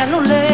Anh luôn lên.